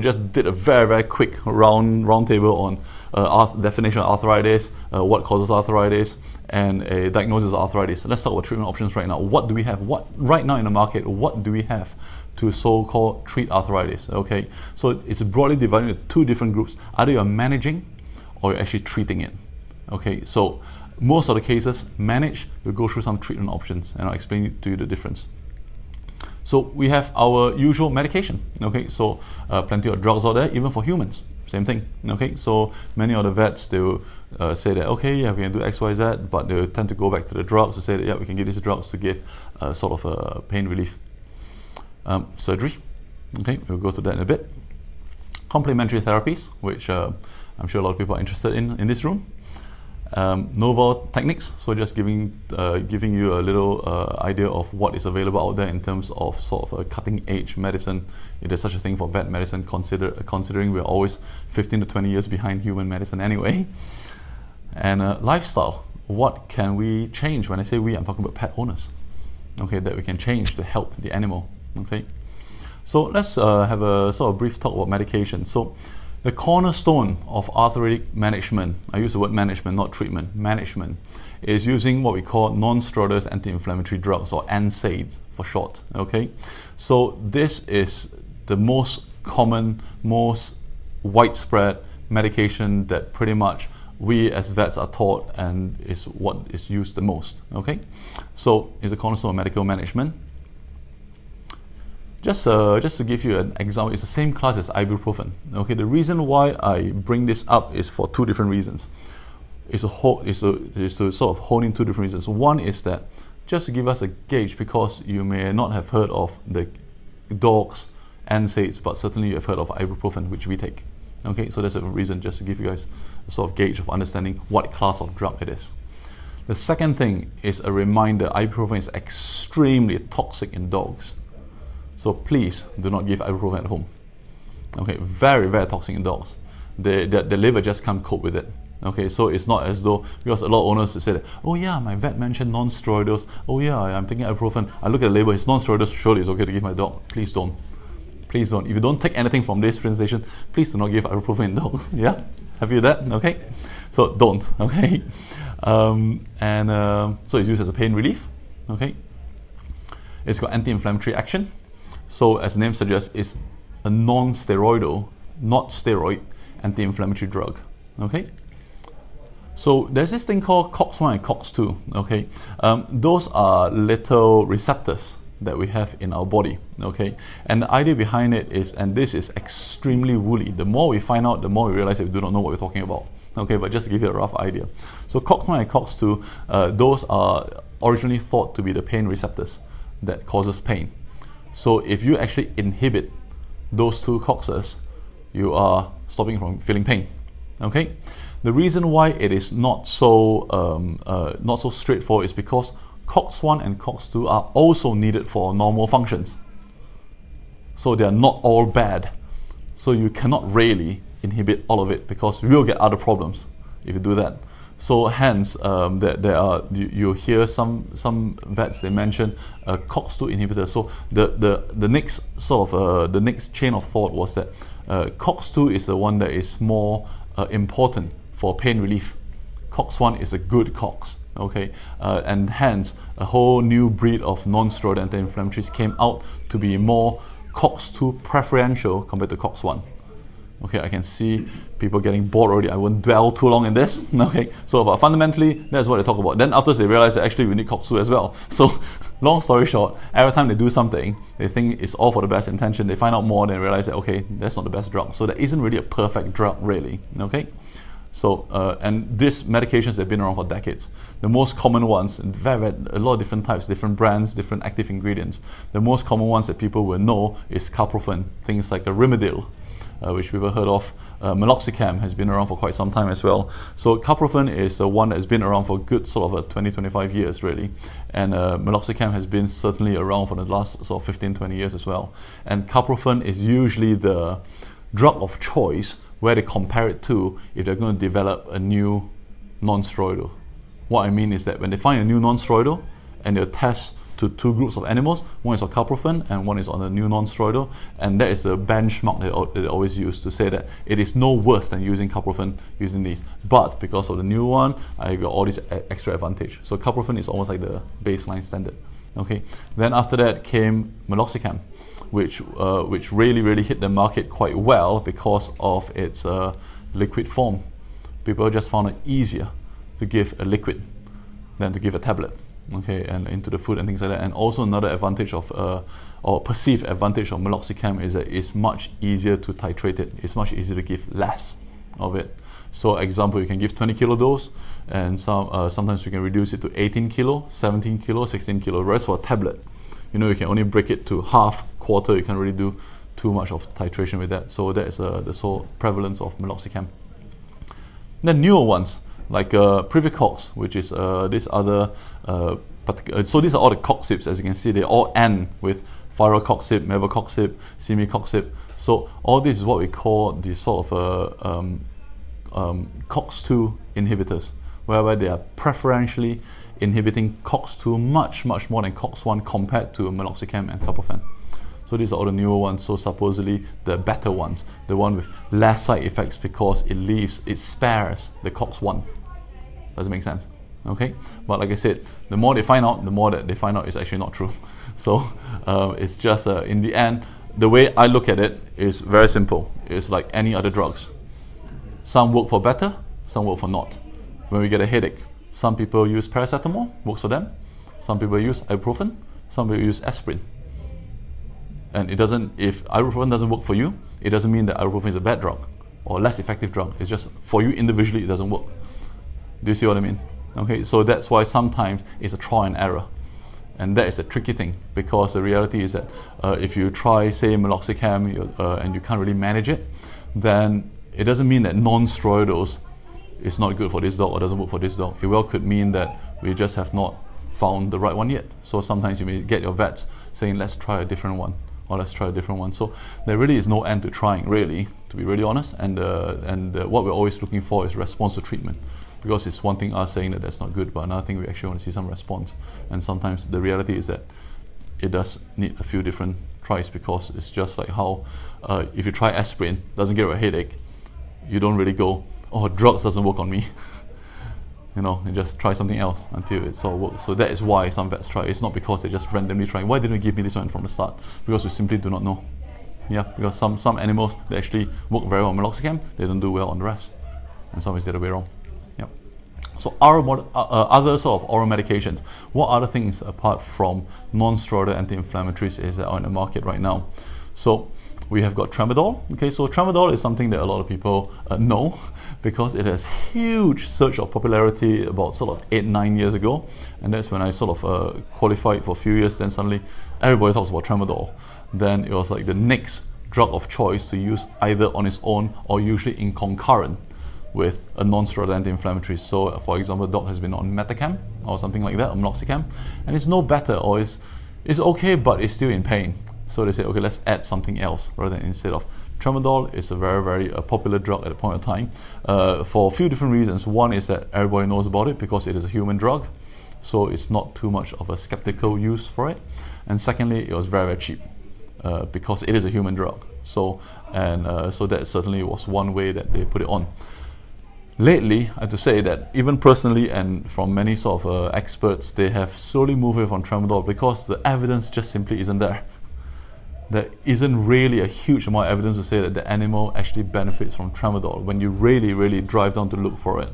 We just did a very, very quick round, round table on uh, definition of arthritis, uh, what causes arthritis, and a diagnosis of arthritis. Let's talk about treatment options right now. What do we have? What right now in the market? What do we have to so-called treat arthritis? Okay, so it's broadly divided into two different groups. Either you're managing, or you're actually treating it. Okay, so most of the cases manage. We'll go through some treatment options, and I'll explain to you the difference. So we have our usual medication. Okay, so uh, plenty of drugs out there, even for humans. Same thing. Okay, so many of the vets they will uh, say that okay, yeah, we can do X, Y, Z, but they tend to go back to the drugs to say that yeah, we can give these drugs to give uh, sort of a pain relief. Um, surgery. Okay, we'll go to that in a bit. Complementary therapies, which uh, I'm sure a lot of people are interested in in this room um, novel techniques. So just giving uh, giving you a little uh, idea of what is available out there in terms of sort of a cutting edge medicine. If there's such a thing for vet medicine, consider considering we're always 15 to 20 years behind human medicine anyway. And uh, lifestyle. What can we change? When I say we, I'm talking about pet owners. Okay, that we can change to help the animal. Okay, so let's uh, have a sort of brief talk about medication. So the cornerstone of arthritic management, I use the word management, not treatment, management, is using what we call non-steroidal anti-inflammatory drugs or NSAIDs for short. Okay, so this is the most common, most widespread medication that pretty much we as vets are taught and is what is used the most. Okay, so it's a cornerstone of medical management. Just, uh, just to give you an example, it's the same class as ibuprofen. Okay, the reason why I bring this up is for two different reasons. It's a whole, a, to sort of hone in two different reasons. One is that just to give us a gauge, because you may not have heard of the dogs and NSAIDs, but certainly you have heard of ibuprofen, which we take. Okay, so that's a reason just to give you guys a sort of gauge of understanding what class of drug it is. The second thing is a reminder ibuprofen is extremely toxic in dogs. So please do not give ibuprofen at home. Okay, very, very toxic in dogs. The, the, the liver just can't cope with it. Okay, so it's not as though, because a lot of owners say that, oh yeah, my vet mentioned non-steroidals. Oh yeah, I'm taking ibuprofen. I look at the label, it's non-steroidals, surely it's okay to give my dog. Please don't. Please don't. If you don't take anything from this presentation, please do not give ibuprofen in dogs. yeah? Have you that? Okay? So don't. Okay? Um, and uh, so it's used as a pain relief. Okay? It's got anti-inflammatory action. So as the name suggests, it's a non-steroidal, not steroid, anti-inflammatory drug. Okay. So there's this thing called COX-1 and COX-2. Okay, um, those are little receptors that we have in our body. Okay, and the idea behind it is, and this is extremely woolly. The more we find out, the more we realize that we do not know what we're talking about. Okay, but just to give you a rough idea. So COX-1 and COX-2, uh, those are originally thought to be the pain receptors that causes pain. So if you actually inhibit those two coxes, you are stopping from feeling pain. Okay. The reason why it is not so um, uh, not so straightforward is because COX1 and COX2 are also needed for normal functions. So they are not all bad. So you cannot really inhibit all of it because you will get other problems if you do that. So hence, um, there, there are you, you, hear some some vets they mention a COX2 inhibitor. So the, the, the next sort of uh, the next chain of thought was that uh, COX2 is the one that is more uh, important for pain relief. COX1 is a good COX, okay, uh, and hence a whole new breed of non-steroidal anti-inflammatories came out to be more COX2 preferential compared to COX1. Okay, I can see people getting bored already. I won't dwell too long in this. Okay, so but fundamentally, that's what they talk about. Then after they realize that actually we need COX-2 as well. So, long story short, every time they do something, they think it's all for the best intention. They find out more, then realize that okay, that's not the best drug. So there isn't really a perfect drug, really. Okay. So, uh, and these medications have been around for decades. The most common ones, very, a lot of different types, different brands, different active ingredients. The most common ones that people will know is carprofen, things like a Rimadyl, uh, which we've heard of. Uh, meloxicam has been around for quite some time as well. So carprofen is the one that's been around for a good sort of 20, 25 years really. And uh, meloxicam has been certainly around for the last sort of 15, 20 years as well. And carprofen is usually the drug of choice where they compare it to if they're going to develop a new non-steroidal. What I mean is that when they find a new non-steroidal and they test to two groups of animals. One is on carprofen and one is on a new non-steroidal, and that is the benchmark that they always use to say that it is no worse than using carprofen using these. But because of the new one, I got all this extra advantage. So carprofen is almost like the baseline standard. Okay. Then after that came meloxicam, which uh, which really really hit the market quite well because of its uh, liquid form. People just found it easier to give a liquid than to give a tablet okay, and into the food and things like that. And also another advantage of, uh, or perceived advantage of meloxicam is that it's much easier to titrate it. It's much easier to give less of it. So example, you can give 20 kilo dose, and some, uh, sometimes you can reduce it to 18 kilo, 17 kilo, 16 kilo. Whereas for a tablet, you know, you can only break it to half, quarter. You can't really do too much of titration with that. So that is uh, the sole prevalence of meloxicam. Then newer ones, like uh, Previcox, which is uh, this other uh, particular. So these are all the coxibs, as you can see, they all end with firocoxib, mavacoxib, cimicoxib. So all this is what we call the sort of uh, um, um, COX2 inhibitors, whereby they are preferentially inhibiting COX2 much, much more than COX1 compared to meloxicam and carprofen. So these are all the newer ones, so supposedly the better ones, the one with less side effects because it leaves, it spares the COX1. Does it make sense? Okay, but like I said, the more they find out, the more that they find out is actually not true. So uh, it's just uh, in the end, the way I look at it is very simple. It's like any other drugs. Some work for better, some work for not. When we get a headache, some people use paracetamol, works for them. Some people use ibuprofen, some people use aspirin. And it doesn't, if ibuprofen doesn't work for you, it doesn't mean that ibuprofen is a bad drug or less effective drug. It's just for you individually, it doesn't work. Do you see what I mean? Okay, so that's why sometimes it's a trial and error. And that is a tricky thing because the reality is that uh, if you try, say, meloxicam uh, and you can't really manage it, then it doesn't mean that non-steroidals is not good for this dog or doesn't work for this dog. It well could mean that we just have not found the right one yet. So sometimes you may get your vets saying, let's try a different one or let's try a different one. So there really is no end to trying, really, to be really honest. And, uh, and uh, what we're always looking for is response to treatment because it's one thing us saying that that's not good, but another thing we actually want to see some response. And sometimes the reality is that it does need a few different tries because it's just like how uh, if you try aspirin, doesn't give you a headache, you don't really go, oh, drugs doesn't work on me. you know, and just try something else until it all works. So that is why some vets try. It's not because they're just randomly trying. Why didn't you give me this one from the start? Because we simply do not know. Yeah, because some, some animals, they actually work very well on meloxicam, they don't do well on the rest. And some is the other way around. So oral, uh, uh, other sort of oral medications. What other things apart from non-steroidal anti-inflammatories is that are in the market right now? So we have got tramadol. Okay, so tramadol is something that a lot of people uh, know because it has huge surge of popularity about sort of eight, nine years ago. And that's when I sort of uh, qualified for a few years. Then suddenly everybody talks about tramadol. Then it was like the next drug of choice to use either on its own or usually in concurrent with a non-steroidal anti-inflammatory. So, for example, the dog has been on Metacam or something like that, or meloxicam, and it's no better or it's, it's okay, but it's still in pain. So they say, okay, let's add something else rather than instead of tramadol is a very, very uh, popular drug at the point of time uh, for a few different reasons. One is that everybody knows about it because it is a human drug, so it's not too much of a skeptical use for it. And secondly, it was very, very cheap uh, because it is a human drug. So, and uh, so that certainly was one way that they put it on lately, I have to say that even personally and from many sort of uh, experts, they have slowly moved away from tramadol because the evidence just simply isn't there. There isn't really a huge amount of evidence to say that the animal actually benefits from tramadol when you really, really drive down to look for it.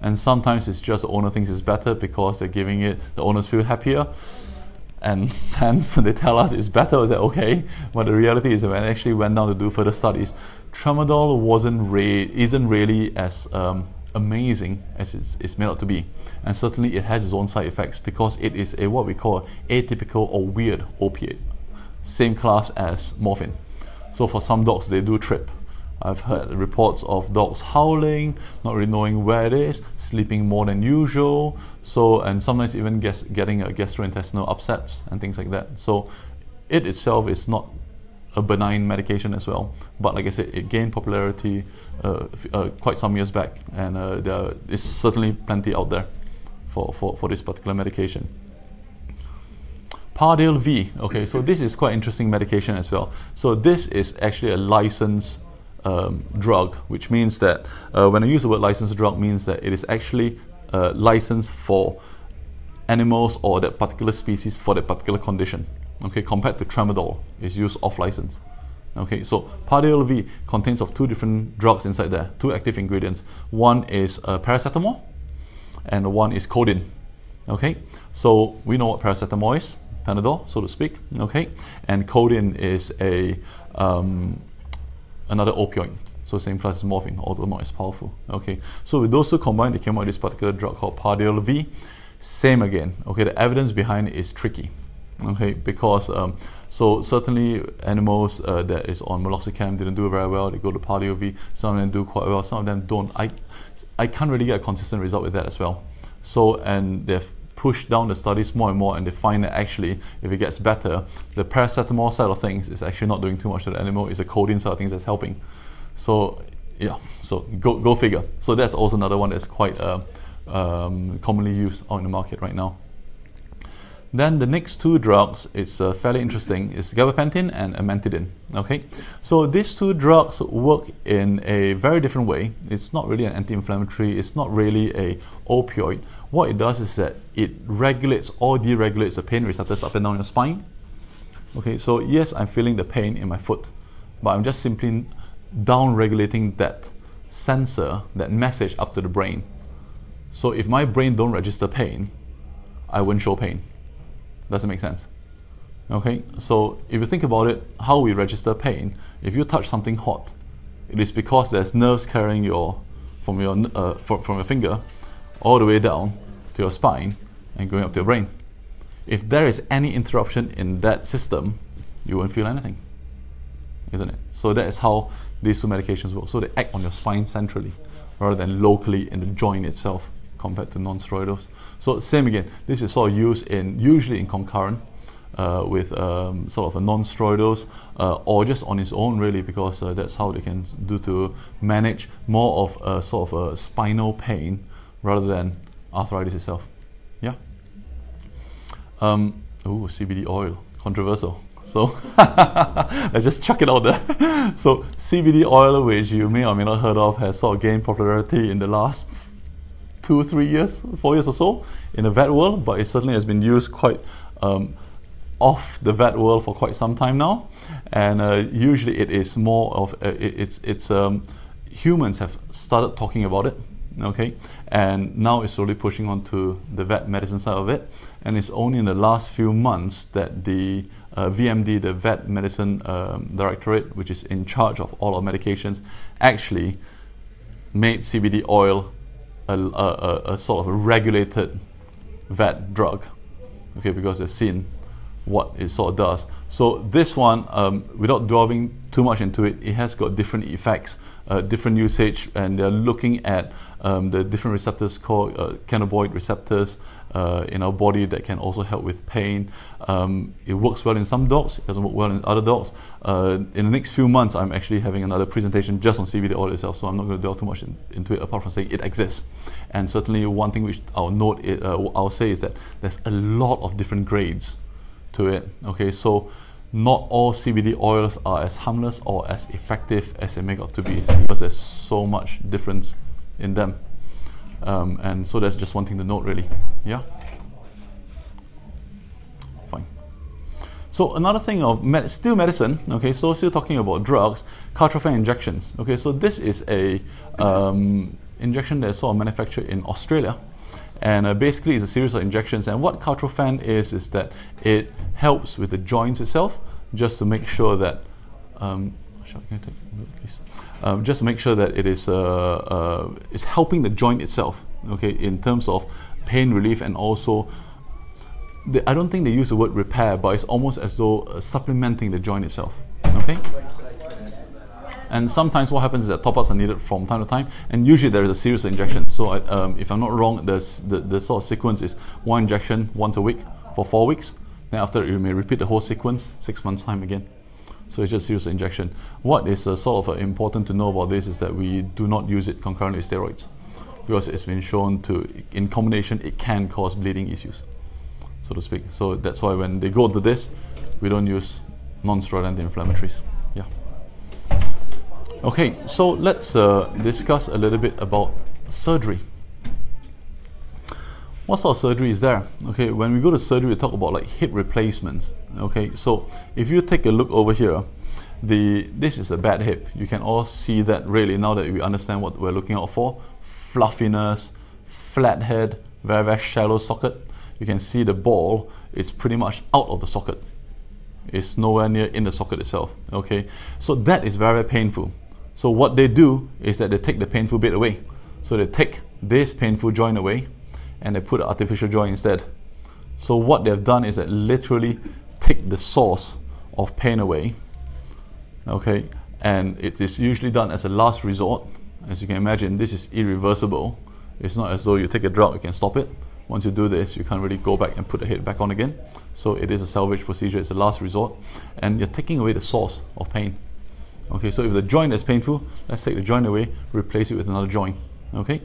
And sometimes it's just the owner thinks it's better because they're giving it, the owners feel happier and hence they tell us it's better. Is that okay? But the reality is when I actually went down to do further studies, tramadol wasn't re- isn't really as um, amazing as it's, it's, made out to be, and certainly it has its own side effects because it is a what we call atypical or weird opiate, same class as morphine. So for some dogs, they do trip. I've heard reports of dogs howling, not really knowing where it is, sleeping more than usual, so and sometimes even getting a gastrointestinal upsets and things like that. So it itself is not a benign medication as well, but like I said, it gained popularity uh, uh, quite some years back, and uh, there is certainly plenty out there for, for, for this particular medication. Pardale V. Okay, so this is quite interesting medication as well. So this is actually a licensed um, drug, which means that uh, when I use the word licensed drug, means that it is actually uh, licensed for animals or that particular species for that particular condition. Okay, compared to tramadol, is used off license. Okay, so Pardale V contains of two different drugs inside there, two active ingredients. One is uh, paracetamol, and one is codeine. Okay, so we know what paracetamol is, Panadol, so to speak. Okay, and codeine is a um, another opioid. So same class as morphine, although not as powerful. Okay, so with those two combined, they came out with this particular drug called Pardale V. Same again. Okay, the evidence behind it is tricky. Okay, because um, so certainly animals uh, that is on meloxicam didn't do very well. They go to Pardale V. Some of them do quite well. Some of them don't. I I can't really get a consistent result with that as well. So and they've pushed down the studies more and more and they find that actually if it gets better, the paracetamol side of things is actually not doing too much to the animal, it's the codeine side of things that's helping. So yeah, so go, go figure. So that's also another one that's quite uh, um, commonly used on the market right now. Then the next two drugs is uh, fairly interesting is gabapentin and amantadine. Okay, so these two drugs work in a very different way. It's not really an anti-inflammatory. It's not really a opioid. What it does is that it regulates or deregulates the pain receptors up and down your spine. Okay, so yes, I'm feeling the pain in my foot, but I'm just simply down regulating that sensor, that message up to the brain. So if my brain don't register pain, I won't show pain. Does it make sense? Okay, so if you think about it, how we register pain, if you touch something hot, it is because there's nerves carrying your from your uh, from, from your finger all the way down to your spine and going up to your brain. If there is any interruption in that system, you won't feel anything, isn't it? So that is how these two medications work. So they act on your spine centrally rather than locally in the joint itself compared to non-steroidals. So same again, this is sort of used in usually in concurrent uh, with um, sort of a non-steroidals uh, or just on its own really because uh, that's how they can do to manage more of a sort of a spinal pain rather than arthritis itself. Yeah. Um, ooh, CBD oil, controversial. So let's just chuck it out there. so CBD oil, which you may or may not heard of, has sort of gained popularity in the last two, three years, four years or so in the vet world, but it certainly has been used quite um, off the vet world for quite some time now. And uh, usually it is more of, uh, it, it's, it's um, humans have started talking about it, okay? And now it's slowly pushing on to the vet medicine side of it. And it's only in the last few months that the uh, VMD, the Vet Medicine um, Directorate, which is in charge of all our medications, actually made CBD oil a, a, a sort of regulated vet drug, okay, because they've seen what it sort of does. So this one, um, without delving too much into it, it has got different effects, uh, different usage, and they're looking at um, the different receptors called uh, cannabinoid receptors uh, in our body that can also help with pain. Um, it works well in some dogs, it doesn't work well in other dogs. Uh, in the next few months, I'm actually having another presentation just on CBD oil itself, so I'm not going to delve too much in, into it apart from saying it exists. And certainly, one thing which I'll note, uh, I'll say is that there's a lot of different grades to it. Okay, so not all CBD oils are as harmless or as effective as they make out to be because there's so much difference in them. Um, and so that's just one thing to note, really. Yeah? Fine. So another thing of med- still medicine, okay, so still talking about drugs, Cartrophen injections. Okay, so this is a um, injection that's sort of manufactured in Australia and uh, basically it's a series of injections. And what Cartrophen is is that it helps with the joints itself just to make sure that um, um, just to make sure that it is uh, uh, is helping the joint itself okay in terms of pain relief and also the, I don't think they use the word repair but it's almost as though uh, supplementing the joint itself okay and sometimes what happens is that top-ups are needed from time to time, and usually there is a series of injections. So I, um, if I'm not wrong, the, the sort of sequence is one injection once a week for four weeks. Then after you may repeat the whole sequence six months time again. So it's just series of injection. What is uh, sort of uh, important to know about this is that we do not use it concurrently with steroids because it's been shown to, in combination, it can cause bleeding issues. so to speak. So that's why when they go into this, we don't use non-steroid anti-inflammatories. Okay, so let's uh, discuss a little bit about surgery. What sort of surgery is there? Okay, when we go to surgery, we talk about like hip replacements. Okay, so if you take a look over here, the this is a bad hip. You can all see that really now that we understand what we're looking out for. Fluffiness, flat head, very, very shallow socket. You can see the ball is pretty much out of the socket. It's nowhere near in the socket itself. Okay, so that is very, very painful. So what they do is that they take the painful bit away. So they take this painful joint away and they put an artificial joint instead. So what they've done is that literally take the source of pain away okay? And it is usually done as a last resort. As you can imagine this is irreversible. It's not as though you take a drug you can stop it. Once you do this you can't really go back and put the head back on again. So it is a salvage procedure. It's a last resort. And you're taking away the source of pain okay so if the joint is painful let's take the joint away replace it with another joint okay?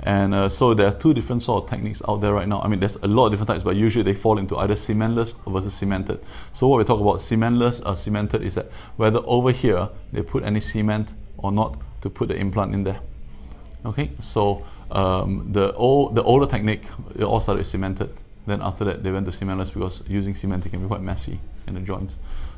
And uh, so there are two different sort of techniques out there right now. I mean there's a lot of different types but usually they fall into either cementless versus cemented. So what we talk about cementless or cemented is that whether over here they put any cement or not to put the implant in there okay? So um, the old the older technique it all started cemented. Then after that they went to cementless because using cement can be quite messy in the joints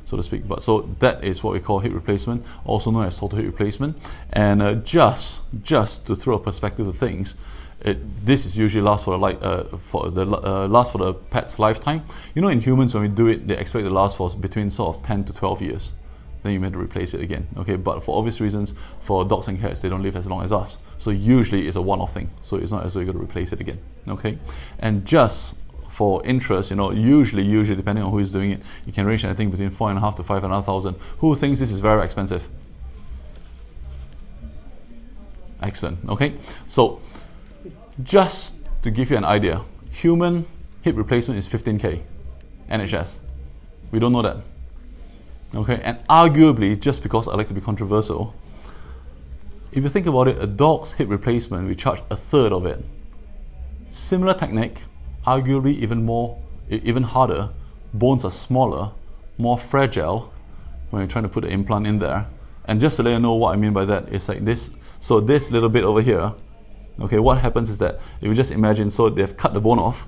so to speak. But so that is what we call hip replacement, also known as total hip replacement. And uh, just just to throw a perspective to things, it, this is usually lasts for the like uh, for the uh, last for the pet's lifetime. You know, in humans when we do it, they expect it last for between sort of 10 to 12 years. Then you may have to replace it again. Okay, but for obvious reasons, for dogs and cats, they don't live as long as us. So usually it's a one-off thing. So it's not as though you got to replace it again. Okay, and just for interest, you know, usually, usually depending on who is doing it, you can range anything between four and a half to five and a half thousand. Who thinks this is very expensive? Excellent. Okay, so just to give you an idea, human hip replacement is 15k, NHS. We don't know that. Okay, and arguably, just because I like to be controversial, if you think about it, a dog's hip replacement, we charge a third of it. Similar technique, arguably even more, even harder. Bones are smaller, more fragile when you're trying to put the implant in there. And just to let you know what I mean by that, it's like this. So this little bit over here, okay, what happens is that if you just imagine, so they've cut the bone off,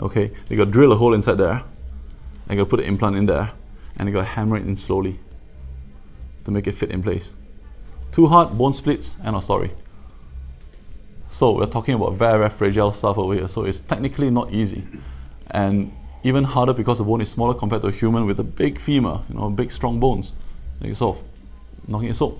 okay, they got drill a hole inside there, and got put the implant in there, and they got hammer it in slowly to make it fit in place. Too hard, bone splits, end of story. So we're talking about very, very fragile stuff over here. So it's technically not easy. And even harder because the bone is smaller compared to a human with a big femur, you know, big strong bones. Like sort knocking it. So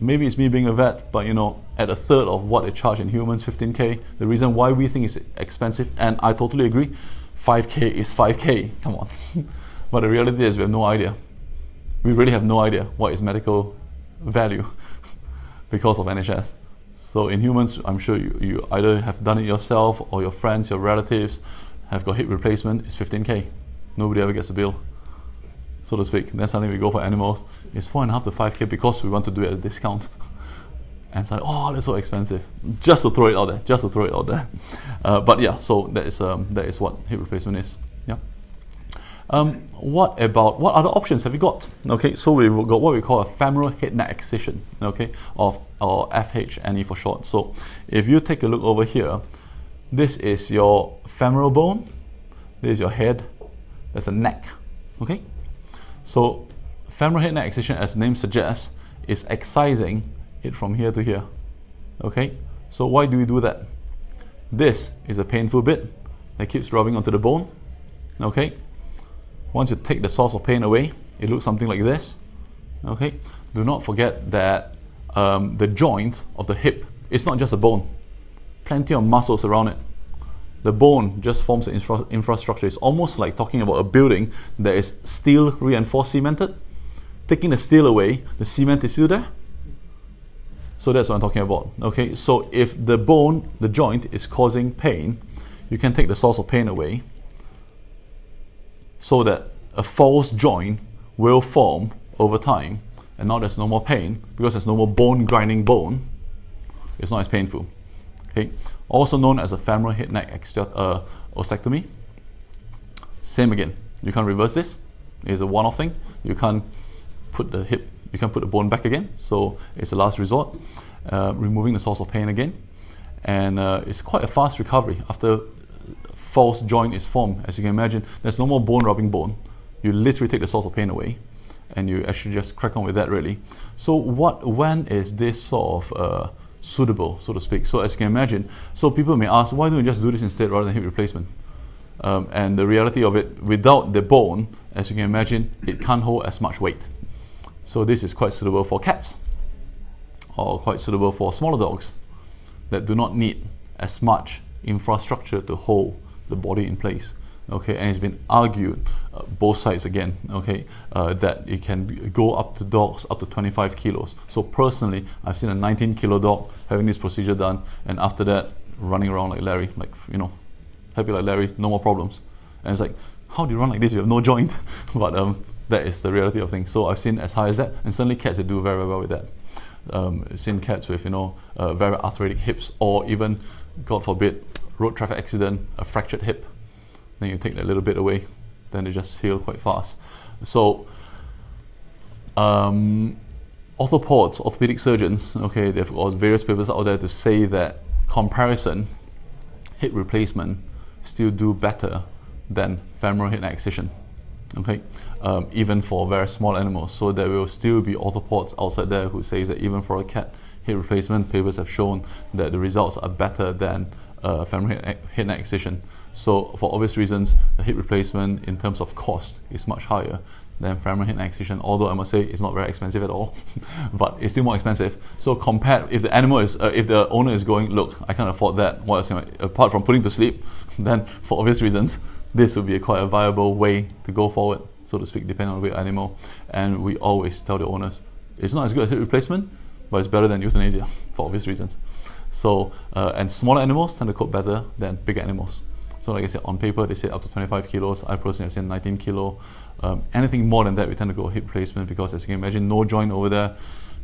maybe it's me being a vet, but you know, at a third of what they charge in humans, 15k. The reason why we think it's expensive, and I totally agree, 5k is 5k. Come on. but the reality is we have no idea. We really have no idea what is medical value because of NHS. So in humans, I'm sure you, you either have done it yourself or your friends, your relatives have got hip replacement, it's 15k. Nobody ever gets a bill, so to speak. Then suddenly we go for animals, it's four and a half to 5k because we want to do it at a discount. and say, oh, that's so expensive. Just to throw it out there, just to throw it out there. Uh, but yeah, so that is, um, that is what hip replacement is. Um, what about what other options have you got? Okay, so we've got what we call a femoral head neck excision, okay, of or FHNE for short. So if you take a look over here, this is your femoral bone, this is your head, there's a neck, okay. So femoral head neck excision, as the name suggests, is excising it from here to here, okay. So why do we do that? This is a painful bit that keeps rubbing onto the bone, okay once you take the source of pain away, it looks something like this. Okay, do not forget that um, the joint of the hip is not just a bone, plenty of muscles around it. The bone just forms the infra infrastructure. It's almost like talking about a building that is steel reinforced cemented. Taking the steel away, the cement is still there. So that's what I'm talking about. Okay, so if the bone, the joint is causing pain, you can take the source of pain away so that a false joint will form over time and now there's no more pain because there's no more bone grinding bone it's not as painful okay also known as a femoral head neck uh, ostectomy Same again. You can't reverse this. It's a one-off thing. You can't put the hip, you can't put the bone back again. So it's a last resort. Uh, removing the source of pain again. And uh, it's quite a fast recovery after false joint is formed. As you can imagine, there's no more bone rubbing bone. You literally take the source of pain away and you actually just crack on with that really. So what, when is this sort of uh, suitable, so to speak? So as you can imagine, so people may ask, why don't you just do this instead rather than hip replacement? Um, and the reality of it, without the bone, as you can imagine, it can't hold as much weight. So this is quite suitable for cats, or quite suitable for smaller dogs that do not need as much infrastructure to hold the body in place okay? And it's been argued uh, both sides again okay uh, that it can go up to dogs up to 25 kilos. So personally i've seen a 19 kilo dog having this procedure done and after that running around like larry like you know happy like larry no more problems. And it's like how do you run like this? You have no joint. But um, that is the reality of things. So i've seen as high as that and certainly cats that do very, very well with that. Um, seen cats with you know uh, very arthritic hips or even god forbid road traffic accident a fractured hip then you take that little bit away, then they just heal quite fast. So, um, orthopods, orthopedic surgeons, okay, they've got various papers out there to say that comparison, hip replacement, still do better than femoral head excision. Okay, um, even for very small animals. So there will still be orthopods outside there who says that even for a cat, hip replacement papers have shown that the results are better than uh, femoral head, neck excision. So for obvious reasons, the hip replacement in terms of cost is much higher than femoral head neck excision, although I must say it's not very expensive at all, but it's still more expensive. So compared, if the animal is, uh, if the owner is going, look, I can't afford that, what else I, apart from putting to sleep, then for obvious reasons, this would be a quite a viable way to go forward, so to speak, depending on the animal. And we always tell the owners, it's not as good as hip replacement, but it's better than euthanasia for obvious reasons. So, uh, and smaller animals tend to cope better than bigger animals. So like I said, on paper they say up to 25 kilos. I personally have seen 19 kilo. Um, anything more than that, we tend to go hip replacement because as you can imagine, no joint over there.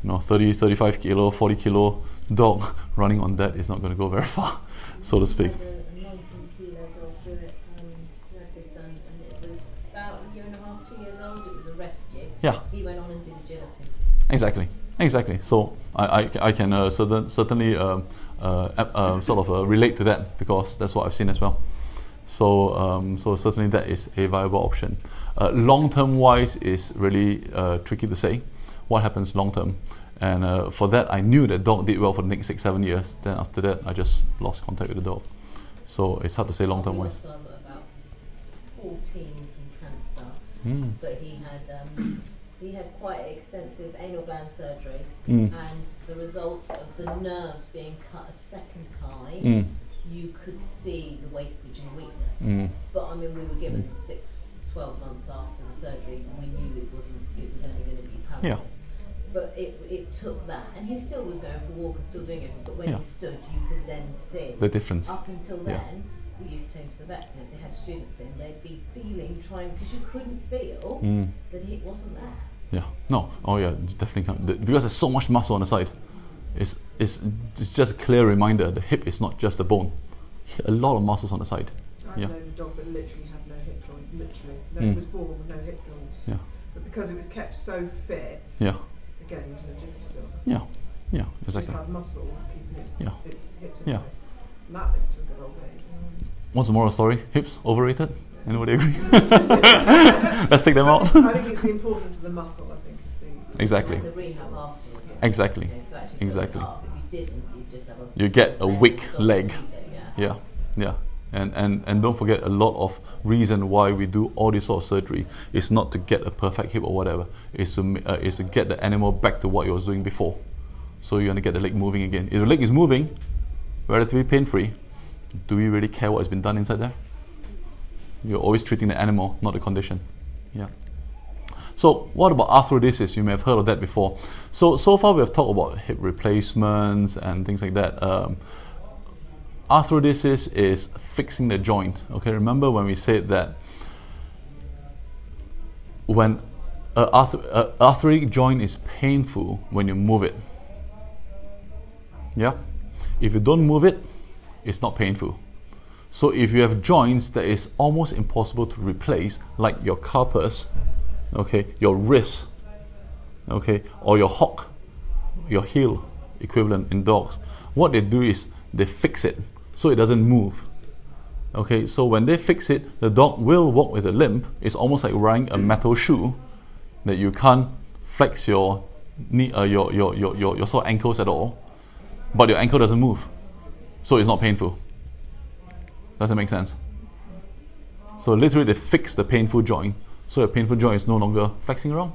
You know, 30, 35 kilo, 40 kilo dog running on that is not going to go very far, so to speak. Yeah. He went on and did agility. Exactly. Exactly. So I, I, I can uh, certain, certainly um, uh, uh, sort of uh, relate to that because that's what I've seen as well. So, um, so certainly that is a viable option. Uh, long term wise is really uh, tricky to say. What happens long term? And uh, for that, I knew that dog did well for the next six, seven years. Then after that, I just lost contact with the dog. So it's hard to say long term wise. About 14 from cancer, mm. but he had um, he had quite extensive anal gland surgery, mm. and the result of the nerves being cut a second time. Mm you could see the wastage and weakness. Mm. But I mean, we were given six, 12 months after the surgery, we knew it wasn't, it was only going to be palliative. Yeah. But it, it took that, and he still was going for a walk and still doing it. But when yeah. he stood, you could then see the difference. Up until then, yeah. We used to take to the vets, and if they had students in, they'd be feeling, trying because you couldn't feel mm. that it wasn't there. Yeah. No. Oh yeah. Definitely. can't. Because there's so much muscle on the side. It's, it's, it's just a clear reminder the hip is not just a bone. A lot of muscles on the side. I yeah. know a dog that literally had no hip joint, literally. No, mm. was born with no hip joints. Yeah. But because it was kept so fit, yeah. again, it was an agility dog. Yeah, yeah, exactly. It had muscle keeping its, yeah. its hips in yeah. place. And that linked to a good old age. What's the moral story? Hips overrated? Anybody agree? Let's take them I out. Think, I think it's the importance of the muscle, I think, is the... Exactly. The rehab afterwards. Exactly. You know, exactly. you you just have a you get a weak leg. Yeah. yeah, yeah. And, and, and don't forget a lot of reason why we do all this sort of surgery is not to get a perfect hip or whatever. it's to uh, is to get the animal back to what it was doing before. So you're going to get the leg moving again. If the leg is moving, relatively pain free, do we really care what has been done inside there? You're always treating the animal, not the condition. Yeah. So what about arthrodesis? You may have heard of that before. So so far we have talked about hip replacements and things like that. Um, arthrodesis is fixing the joint. Okay, remember when we said that when an arth- arthritic joint is painful when you move it. Yeah, if you don't move it, it's not painful. So if you have joints that is almost impossible to replace, like your carpus, okay, your wrist, okay, or your hock, your heel equivalent in dogs, what they do is they fix it so it doesn't move. Okay, so when they fix it, the dog will walk with a limp. It's almost like wearing a metal shoe that you can't flex your knee, uh, your, your, your, your, your sort of ankles at all, but your ankle doesn't move. So it's not painful. Does that make sense? So literally they fix the painful joint, so your painful joint is no longer flexing around.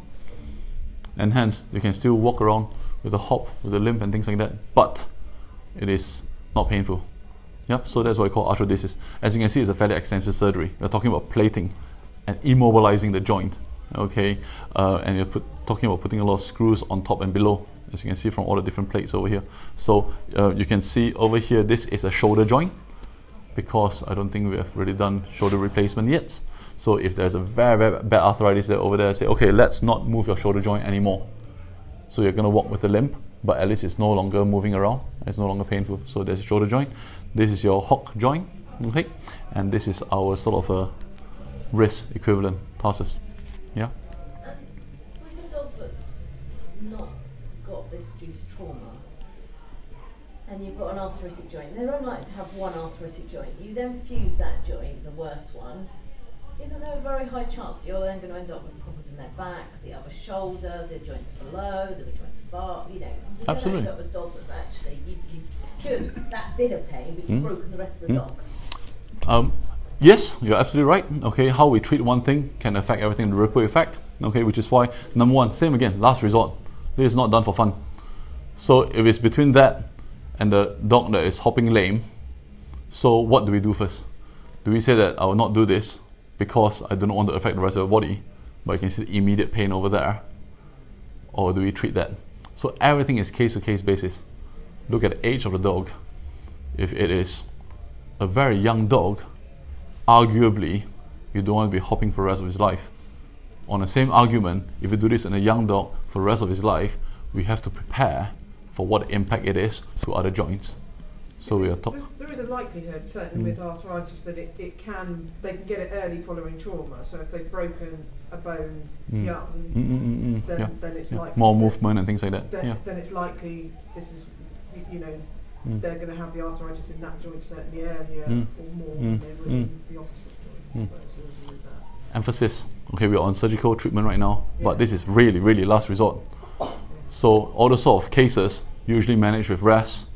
And hence you can still walk around with a hop, with a limp and things like that, but it is not painful. Yep, so that's what I call arthrodesis. As you can see, it's a fairly extensive surgery. We're talking about plating and immobilizing the joint. Okay, uh, and you're put, talking about putting a lot of screws on top and below, as you can see from all the different plates over here. So uh, you can see over here, this is a shoulder joint because I don't think we have really done shoulder replacement yet. So if there's a very, very bad arthritis there over there, say, okay, let's not move your shoulder joint anymore. So you're going to walk with a limp, but at least it's no longer moving around. It's no longer painful. So there's a shoulder joint. This is your hock joint, okay, and this is our sort of a wrist equivalent tarsus. Yeah. And with a dog that's not got this due to trauma, and you've got an arthritic joint, they're unlikely to have one arthritic joint. You then fuse that joint, the worst one. Isn't there a very high chance that you're then going to end up with problems in their back, the other shoulder, the joints below, the joint above? You know, you're Absolutely. going to end up with a dog that's actually you've, you've cured that bit of pain, but you've Mm. broken the rest of the Mm. dog. Um, yes, you're absolutely right. Okay, how we treat one thing can affect everything, the ripple effect. Okay, which is why number one, same again, last resort. This is not done for fun. So if it's between that and the dog that is hopping lame, so what do we do first? Do we say that I will not do this because I do not want to affect the rest of the body, but you can see the immediate pain over there, or do we treat that? So everything is case to case basis. Look at the age of the dog. If it is a very young dog, arguably, you don't want to be hopping for the rest of his life. On the same argument, if you do this in a young dog for the rest of his life, we have to prepare for what impact it is to other joints. So we are talking. There's- a likelihood, certainly Mm. with arthritis, that it, it can they can get it early following trauma. So if they've broken a bone Mm. young, mm, mm, mm. then Yeah, then it's yeah. likely More movement and things like that. Then, Yeah. then it's likely this is you know Mm. they're going to have the arthritis in that joint certainly earlier Mm. or more Mm. than they would Mm. in the opposite Mm. joint. So there is that. Emphasis. Okay, we are on surgical treatment right now, Yeah. but this is really, really last resort. So all the sort of cases usually managed with rest,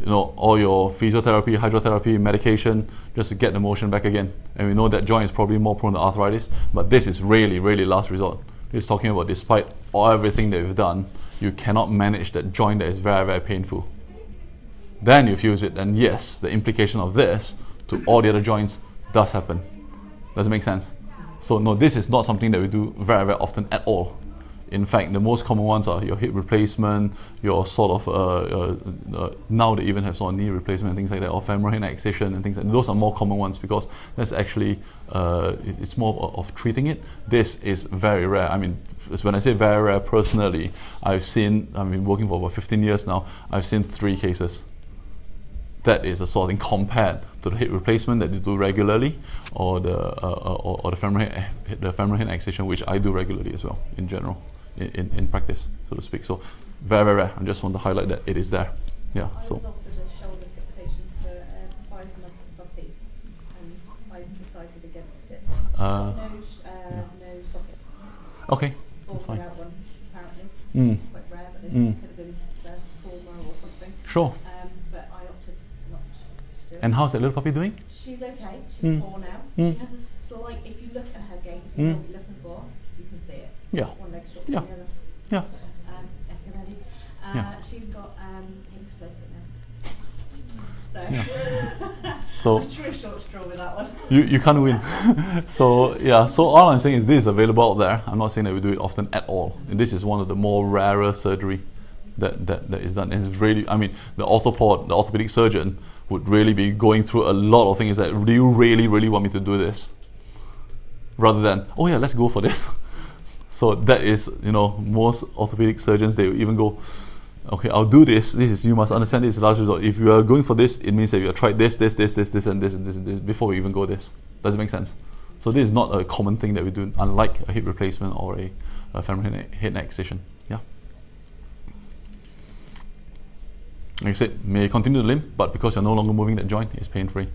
you know, all your physiotherapy, hydrotherapy, medication, just to get the motion back again. And we know that joint is probably more prone to arthritis, but this is really, really last resort. Is talking about despite all everything that we've done, you cannot manage that joint that is very, very painful. Then you fuse it, and yes, the implication of this to all the other joints does happen. Does it make sense? So no, this is not something that we do very, very often at all. In fact, the most common ones are your hip replacement, your sort of uh, uh, uh, now they even have sort of knee replacement and things like that, or femoral excision and things like that. those are more common ones because that's actually uh, it's more of, of treating it. This is very rare. I mean, when I say very rare, personally, I've seen. I've been working for about 15 years now. I've seen three cases that is a sort of thing compared to the hip replacement that you do regularly, or the uh, or, or the femoral head, the femoral head excision, which I do regularly as well in general, in, in, in practice, so to speak. So very very rare. I just want to highlight that it is there. Yeah. I So was offered a shoulder fixation for a five month puppy and I decided against it. Uh, no, uh, no socket. okay. That's fine. one, apparently. Mm, Quite rare, but this Mm. could have been uh, trauma or something. sure. Um, but I opted not to do it. And how's that little puppy doing? She's okay. She's Mm. four now. Mm. She has a slight. If you look at her gait, if you know what you're looking for, you can see it. Yeah. One leg short Yeah. than the other. Yeah. Um, Uh, Yeah. She's got um, pink explosive now. So. So I drew a short straw with that one. you, you can't win. so yeah, so all I'm saying is this is available out there. I'm not saying that we do it often at all. And this is one of the more rarer surgery that, that, that is done. And it's really I mean the orthopod, the orthopedic surgeon would really be going through a lot of things that do you really, really want me to do this? Rather than, oh yeah, let's go for this. So that is, you know, most orthopedic surgeons they even go, okay, I'll do this. This is you must understand this is last resort. If you are going for this, it means that you have tried this, this, this, this, this, and this, and this, and this before we even go this. Does it make sense? So this is not a common thing that we do, unlike a hip replacement or a, a femoral head neck excision. Yeah. Like I said, may continue to limp, but because you're no longer moving that joint, it's pain free.